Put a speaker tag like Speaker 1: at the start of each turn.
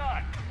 Speaker 1: shot.